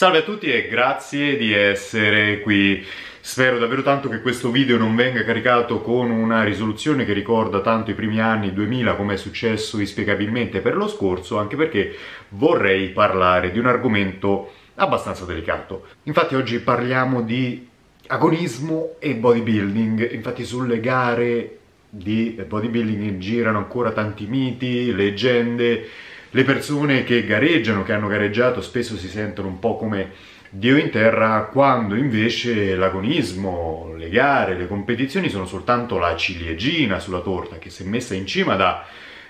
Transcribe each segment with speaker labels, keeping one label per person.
Speaker 1: Salve a tutti e grazie di essere qui. Spero davvero tanto che questo video non venga caricato con una risoluzione che ricorda tanto i primi anni 2000 come è successo inspiegabilmente per lo scorso, anche perché vorrei parlare di un argomento abbastanza delicato. Infatti oggi parliamo di agonismo e bodybuilding, infatti sulle gare di bodybuilding girano ancora tanti miti, leggende, le persone che gareggiano, che hanno gareggiato, spesso si sentono un po' come Dio in terra, quando invece l'agonismo, le gare, le competizioni sono soltanto la ciliegina sulla torta, che se messa in cima da,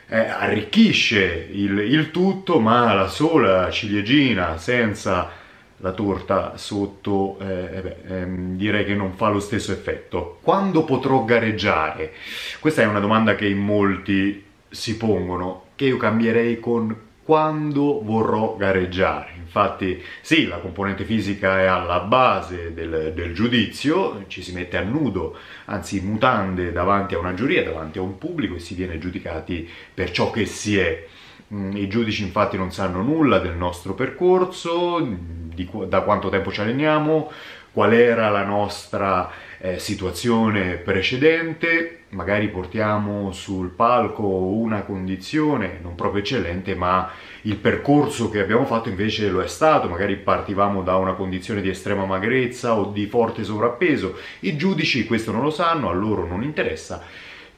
Speaker 1: eh, arricchisce il, il tutto, ma la sola ciliegina senza la torta sotto, eh, eh beh, ehm, direi che non fa lo stesso effetto. Quando potrò gareggiare? Questa è una domanda che in molti si pongono, che io cambierei con quando vorrò gareggiare. Infatti sì, la componente fisica è alla base del, del, giudizio, ci si mette a nudo, anzi mutande davanti a una giuria, davanti a un pubblico e si viene giudicati per ciò che si è. Mm, I giudici infatti non sanno nulla del nostro percorso, di, da quanto tempo ci alleniamo, qual era la nostra eh, situazione precedente, magari portiamo sul palco una condizione non proprio eccellente, ma il percorso che abbiamo fatto invece lo è stato, magari partivamo da una condizione di estrema magrezza o di forte sovrappeso, i giudici questo non lo sanno, a loro non interessa,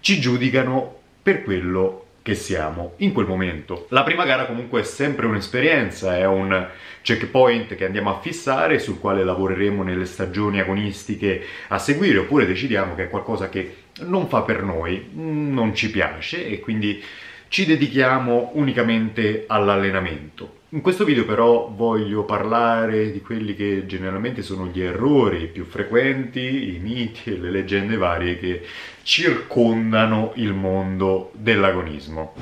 Speaker 1: ci giudicano per quello che siamo in quel momento. La prima gara comunque è sempre un'esperienza, è un checkpoint che andiamo a fissare sul quale lavoreremo nelle stagioni agonistiche a seguire oppure decidiamo che è qualcosa che non fa per noi, non ci piace e quindi ci dedichiamo unicamente all'allenamento. In questo video però voglio parlare di quelli che generalmente sono gli errori più frequenti, i miti e le leggende varie che circondano il mondo dell'agonismo.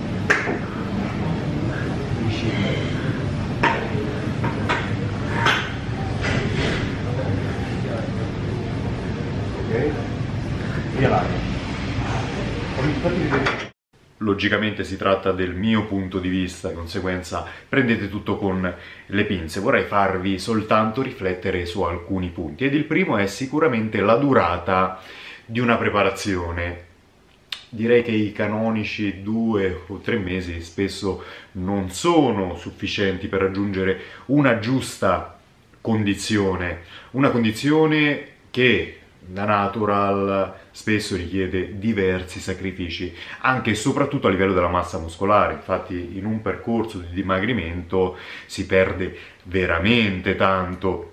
Speaker 1: Ok? Via l'aria. Fatti vedere logicamente si tratta del mio punto di vista, di conseguenza prendete tutto con le pinze. Vorrei farvi soltanto riflettere su alcuni punti ed il primo è sicuramente la durata di una preparazione. Direi che i canonici due o tre mesi spesso non sono sufficienti per raggiungere una giusta condizione, una condizione che da natural spesso richiede diversi sacrifici, anche e soprattutto a livello della massa muscolare. Infatti in un percorso di dimagrimento si perde veramente tanto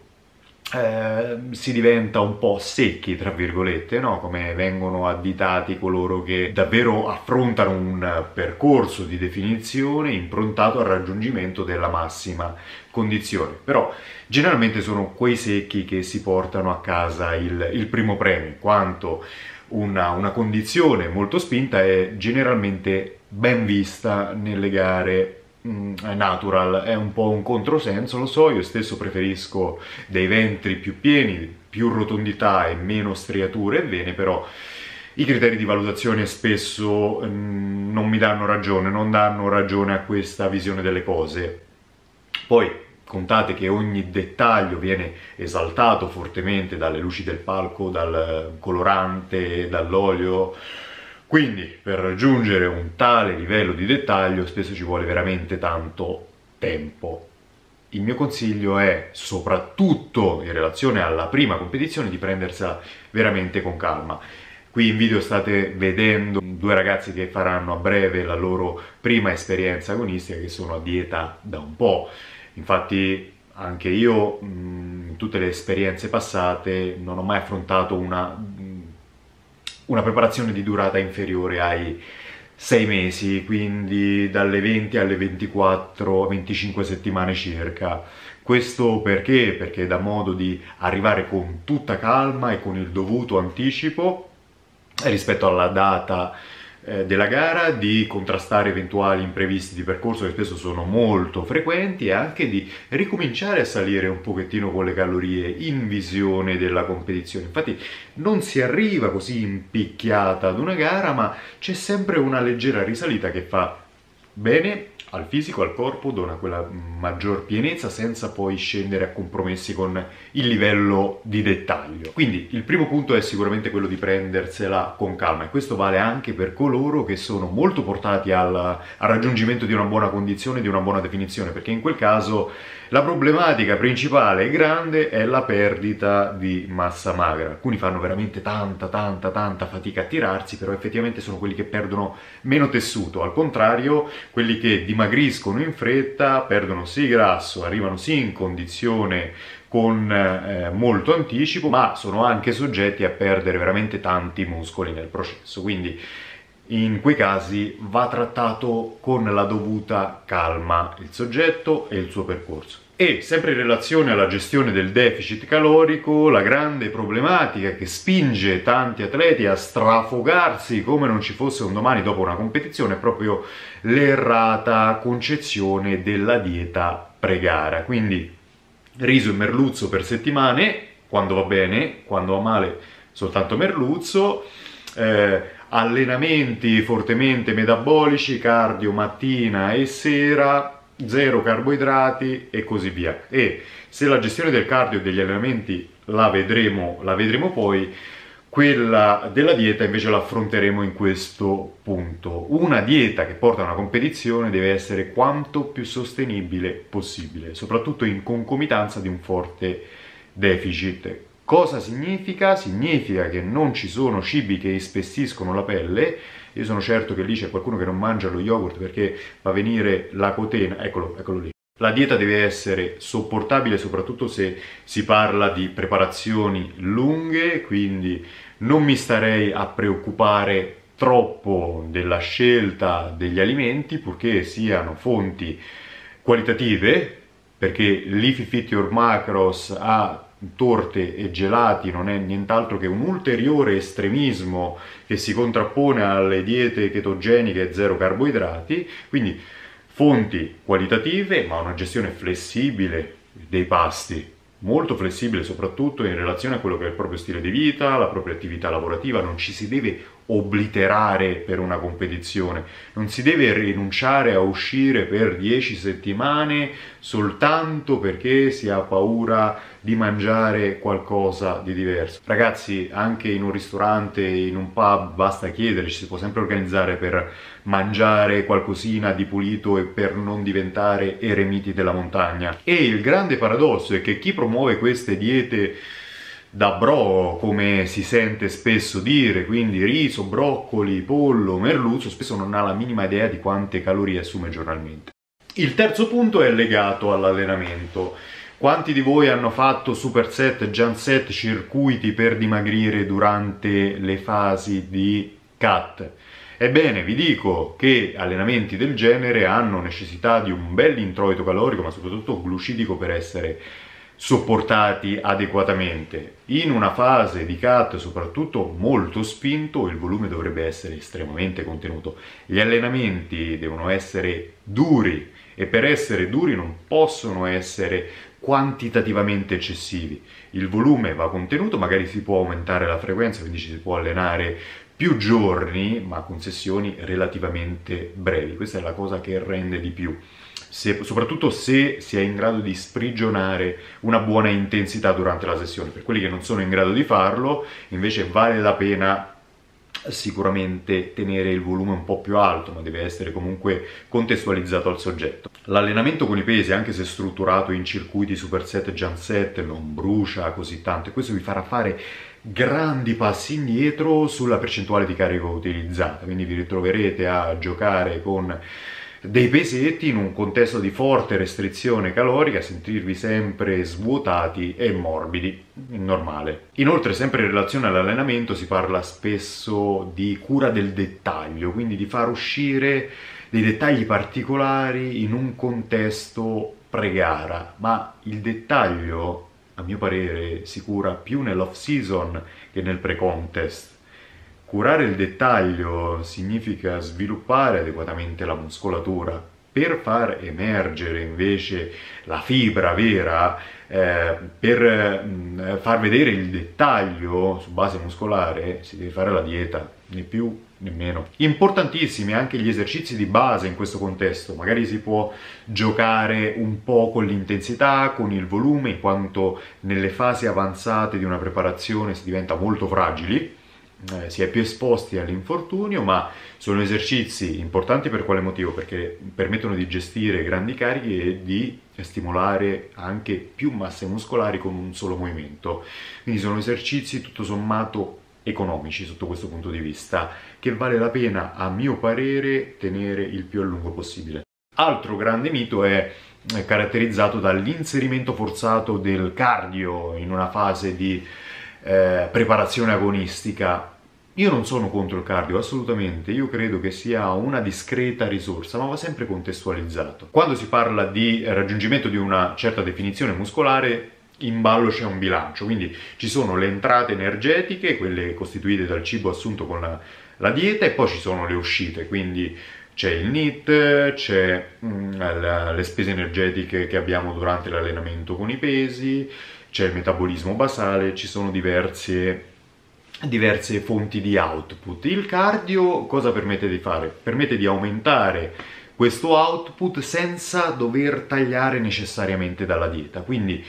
Speaker 1: eh, si diventa un po' secchi, tra virgolette, no? come vengono additati coloro che davvero affrontano un percorso di definizione improntato al raggiungimento della massima condizione. Però generalmente sono quei secchi che si portano a casa il, il primo premio, quanto una, una condizione molto spinta è generalmente ben vista nelle gare natural è un po' un controsenso, lo so, io stesso preferisco dei ventri più pieni, più rotondità e meno striature e vene, però i criteri di valutazione spesso mm, non mi danno ragione, non danno ragione a questa visione delle cose. Poi contate che ogni dettaglio viene esaltato fortemente dalle luci del palco, dal colorante, dall'olio, quindi per raggiungere un tale livello di dettaglio spesso ci vuole veramente tanto tempo. Il mio consiglio è, soprattutto in relazione alla prima competizione, di prendersela veramente con calma. Qui in video state vedendo due ragazzi che faranno a breve la loro prima esperienza agonistica che sono a dieta da un po'. Infatti anche io in tutte le esperienze passate non ho mai affrontato una una preparazione di durata inferiore ai 6 mesi, quindi dalle 20 alle 24-25 settimane circa. Questo perché? Perché dà modo di arrivare con tutta calma e con il dovuto anticipo rispetto alla data eh, della gara, di contrastare eventuali imprevisti di percorso che spesso sono molto frequenti e anche di ricominciare a salire un pochettino con le calorie in visione della competizione. Infatti non si arriva così impicchiata ad una gara, ma c'è sempre una leggera risalita che fa bene al fisico, al corpo, dona quella maggior pienezza senza poi scendere a compromessi con il livello di dettaglio. Quindi il primo punto è sicuramente quello di prendersela con calma e questo vale anche per coloro che sono molto portati al, al raggiungimento di una buona condizione, di una buona definizione, perché in quel caso la problematica principale e grande è la perdita di massa magra. Alcuni fanno veramente tanta, tanta, tanta fatica a tirarsi, però effettivamente sono quelli che perdono meno tessuto. Al contrario, quelli che dimagriscono in fretta, perdono sì grasso, arrivano sì in condizione con eh, molto anticipo, ma sono anche soggetti a perdere veramente tanti muscoli nel processo. Quindi in quei casi va trattato con la dovuta calma il soggetto e il suo percorso. E sempre in relazione alla gestione del deficit calorico, la grande problematica che spinge tanti atleti a strafogarsi come non ci fosse un domani dopo una competizione è proprio l'errata concezione della dieta pre-gara. Quindi riso e merluzzo per settimane, quando va bene, quando va male soltanto merluzzo, eh, allenamenti fortemente metabolici, cardio mattina e sera, zero carboidrati e così via. E se la gestione del cardio e degli allenamenti la vedremo, la vedremo poi, quella della dieta invece la affronteremo in questo punto. Una dieta che porta a una competizione deve essere quanto più sostenibile possibile, soprattutto in concomitanza di un forte deficit Cosa significa? Significa che non ci sono cibi che ispessiscono la pelle. Io sono certo che lì c'è qualcuno che non mangia lo yogurt perché va a venire la cotena. Eccolo, eccolo lì. La dieta deve essere sopportabile soprattutto se si parla di preparazioni lunghe, quindi non mi starei a preoccupare troppo della scelta degli alimenti purché siano fonti qualitative, perché l'Ifi Fit Your Macros ha torte e gelati non è nient'altro che un ulteriore estremismo che si contrappone alle diete ketogeniche e zero carboidrati, quindi fonti qualitative ma una gestione flessibile dei pasti, molto flessibile soprattutto in relazione a quello che è il proprio stile di vita, la propria attività lavorativa, non ci si deve obliterare per una competizione, non si deve rinunciare a uscire per 10 settimane soltanto perché si ha paura di mangiare qualcosa di diverso. Ragazzi, anche in un ristorante, in un pub, basta chiedere, ci si può sempre organizzare per mangiare qualcosina di pulito e per non diventare eremiti della montagna. E il grande paradosso è che chi promuove queste diete da bro, come si sente spesso dire, quindi riso, broccoli, pollo, merluzzo, spesso non ha la minima idea di quante calorie assume giornalmente. Il terzo punto è legato all'allenamento. Quanti di voi hanno fatto superset, set, circuiti per dimagrire durante le fasi di cut? Ebbene, vi dico che allenamenti del genere hanno necessità di un bel introito calorico, ma soprattutto glucidico per essere sopportati adeguatamente. In una fase di cut soprattutto molto spinto il volume dovrebbe essere estremamente contenuto. Gli allenamenti devono essere duri e per essere duri non possono essere quantitativamente eccessivi. Il volume va contenuto, magari si può aumentare la frequenza, quindi ci si può allenare più giorni, ma con sessioni relativamente brevi. Questa è la cosa che rende di più se, soprattutto se si è in grado di sprigionare una buona intensità durante la sessione. Per quelli che non sono in grado di farlo, invece vale la pena sicuramente tenere il volume un po' più alto, ma deve essere comunque contestualizzato al soggetto. L'allenamento con i pesi, anche se strutturato in circuiti superset e jump set, non brucia così tanto e questo vi farà fare grandi passi indietro sulla percentuale di carico utilizzata, quindi vi ritroverete a giocare con dei pesetti in un contesto di forte restrizione calorica, sentirvi sempre svuotati e morbidi, normale. Inoltre, sempre in relazione all'allenamento, si parla spesso di cura del dettaglio, quindi di far uscire dei dettagli particolari in un contesto pre-gara, ma il dettaglio, a mio parere, si cura più nell'off season che nel pre-contest Curare il dettaglio significa sviluppare adeguatamente la muscolatura. Per far emergere invece la fibra vera, eh, per mh, mm, far vedere il dettaglio su base muscolare si deve fare la dieta, né più nemmeno. Importantissimi anche gli esercizi di base in questo contesto, magari si può giocare un po' con l'intensità, con il volume, in quanto nelle fasi avanzate di una preparazione si diventa molto fragili, eh, si è più esposti all'infortunio, ma sono esercizi importanti per quale motivo? Perché permettono di gestire grandi carichi e di stimolare anche più masse muscolari con un solo movimento. Quindi sono esercizi tutto sommato economici sotto questo punto di vista, che vale la pena, a mio parere, tenere il più a lungo possibile. Altro grande mito è caratterizzato dall'inserimento forzato del cardio in una fase di eh, preparazione agonistica. Io non sono contro il cardio, assolutamente, io credo che sia una discreta risorsa, ma va sempre contestualizzato. Quando si parla di raggiungimento di una certa definizione muscolare, in ballo c'è un bilancio, quindi ci sono le entrate energetiche, quelle costituite dal cibo assunto con la, la dieta, e poi ci sono le uscite, quindi c'è il NIT, c'è mm, le spese energetiche che abbiamo durante l'allenamento con i pesi, c'è il metabolismo basale, ci sono diverse, diverse fonti di output. Il cardio cosa permette di fare? Permette di aumentare questo output senza dover tagliare necessariamente dalla dieta. Quindi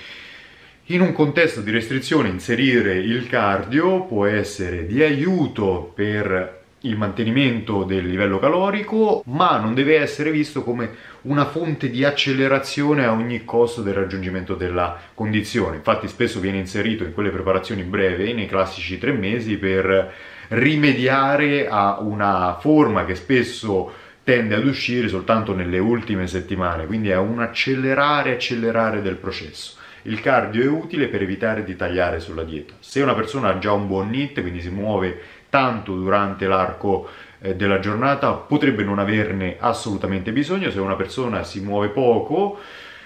Speaker 1: in un contesto di restrizione inserire il cardio può essere di aiuto per il mantenimento del livello calorico, ma non deve essere visto come una fonte di accelerazione a ogni costo del raggiungimento della condizione. Infatti spesso viene inserito in quelle preparazioni brevi, nei classici tre mesi, per rimediare a una forma che spesso tende ad uscire soltanto nelle ultime settimane, quindi è un accelerare accelerare del processo. Il cardio è utile per evitare di tagliare sulla dieta. Se una persona ha già un buon NIT, quindi si muove tanto durante l'arco eh, della giornata, potrebbe non averne assolutamente bisogno. Se una persona si muove poco,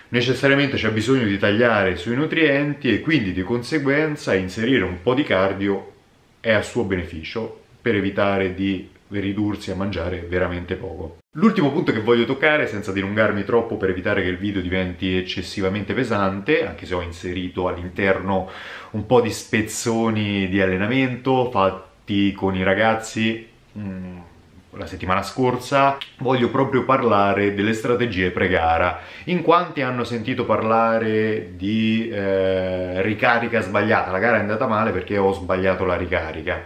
Speaker 1: necessariamente c'è bisogno di tagliare sui nutrienti e quindi di conseguenza inserire un po' di cardio è a suo beneficio per evitare di ridursi a mangiare veramente poco. L'ultimo punto che voglio toccare, senza dilungarmi troppo per evitare che il video diventi eccessivamente pesante, anche se ho inserito all'interno un po' di spezzoni di allenamento fatti con i ragazzi mh, mm, la settimana scorsa, voglio proprio parlare delle strategie pre-gara. In quanti hanno sentito parlare di eh, ricarica sbagliata? La gara è andata male perché ho sbagliato la ricarica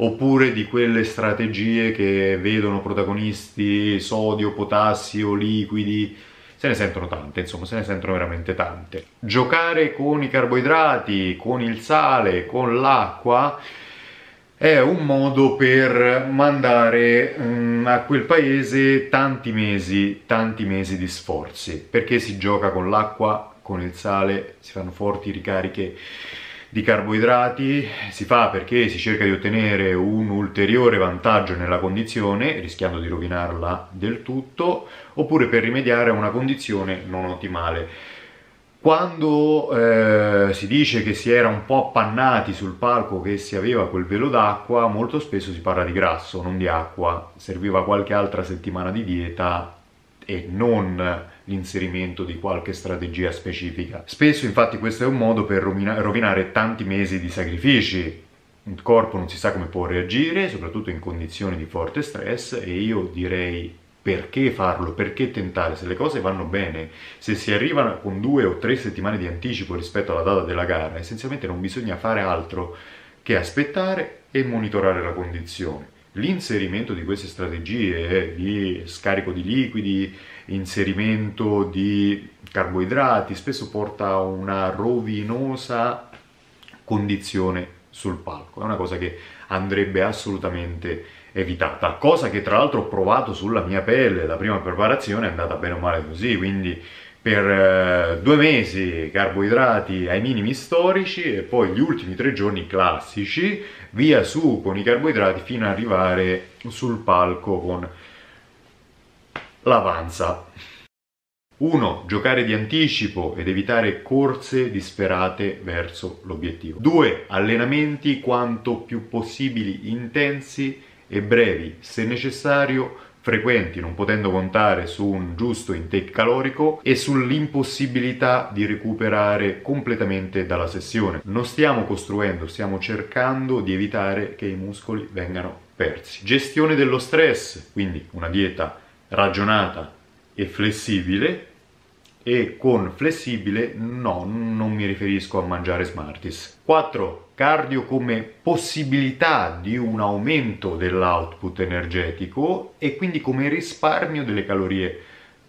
Speaker 1: oppure di quelle strategie che vedono protagonisti sodio, potassio, liquidi, se ne sentono tante, insomma, se ne sentono veramente tante. Giocare con i carboidrati, con il sale, con l'acqua è un modo per mandare um, a quel paese tanti mesi, tanti mesi di sforzi, perché si gioca con l'acqua, con il sale, si fanno forti ricariche di carboidrati si fa perché si cerca di ottenere un ulteriore vantaggio nella condizione, rischiando di rovinarla del tutto, oppure per rimediare a una condizione non ottimale. Quando eh, si dice che si era un po' appannati sul palco, che si aveva quel velo d'acqua, molto spesso si parla di grasso, non di acqua. Serviva qualche altra settimana di dieta e non l'inserimento di qualche strategia specifica. Spesso infatti questo è un modo per rovinare tanti mesi di sacrifici. Il corpo non si sa come può reagire, soprattutto in condizioni di forte stress e io direi perché farlo, perché tentare, se le cose vanno bene, se si arriva con due o tre settimane di anticipo rispetto alla data della gara, essenzialmente non bisogna fare altro che aspettare e monitorare la condizione. L'inserimento di queste strategie di scarico di liquidi, inserimento di carboidrati, spesso porta a una rovinosa condizione sul palco. È una cosa che andrebbe assolutamente evitata. Cosa che tra l'altro ho provato sulla mia pelle, la prima preparazione è andata bene o male così, quindi per eh, due mesi carboidrati ai minimi storici e poi gli ultimi tre giorni classici, via su con i carboidrati fino ad arrivare sul palco con l'avanza. 1. Giocare di anticipo ed evitare corse disperate verso l'obiettivo. 2. Allenamenti quanto più possibili intensi e brevi, se necessario frequenti, non potendo contare su un giusto intake calorico e sull'impossibilità di recuperare completamente dalla sessione. Non stiamo costruendo, stiamo cercando di evitare che i muscoli vengano persi. Gestione dello stress, quindi una dieta ragionata e flessibile e con flessibile no, non mi riferisco a mangiare Smarties. 4. Cardio come possibilità di un aumento dell'output energetico e quindi come risparmio delle calorie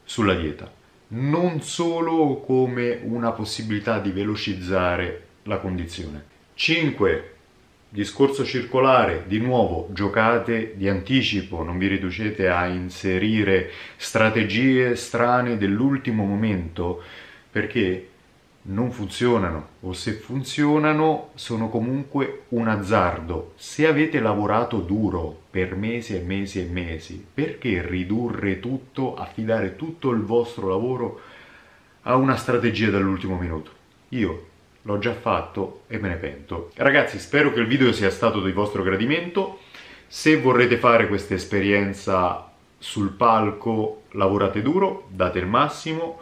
Speaker 1: sulla dieta, non solo come una possibilità di velocizzare la condizione. 5 discorso circolare, di nuovo giocate di anticipo, non vi riducete a inserire strategie strane dell'ultimo momento perché non funzionano o se funzionano sono comunque un azzardo. Se avete lavorato duro per mesi e mesi e mesi, perché ridurre tutto, affidare tutto il vostro lavoro a una strategia dall'ultimo minuto? Io l'ho già fatto e me ne pento. Ragazzi, spero che il video sia stato di vostro gradimento. Se vorrete fare questa esperienza sul palco, lavorate duro, date il massimo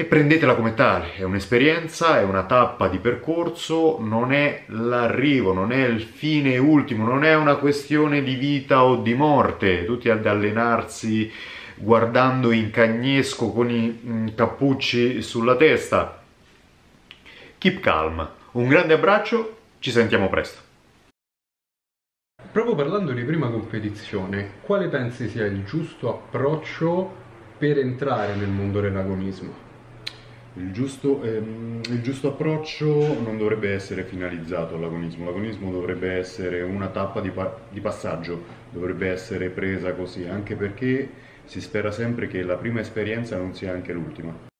Speaker 1: e prendetela come tale. È un'esperienza, è una tappa di percorso, non è l'arrivo, non è il fine ultimo, non è una questione di vita o di morte. Tutti ad allenarsi guardando in cagnesco con i mm, cappucci sulla testa Keep calm. Un grande abbraccio, ci sentiamo presto.
Speaker 2: Proprio parlando di prima competizione, quale pensi sia il giusto approccio per entrare nel mondo dell'agonismo?
Speaker 1: Il giusto, ehm, il giusto, approccio non dovrebbe essere finalizzato all'agonismo, l'agonismo dovrebbe essere una tappa di, pa- di, passaggio, dovrebbe essere presa così, anche perché si spera sempre che la prima esperienza non sia anche l'ultima.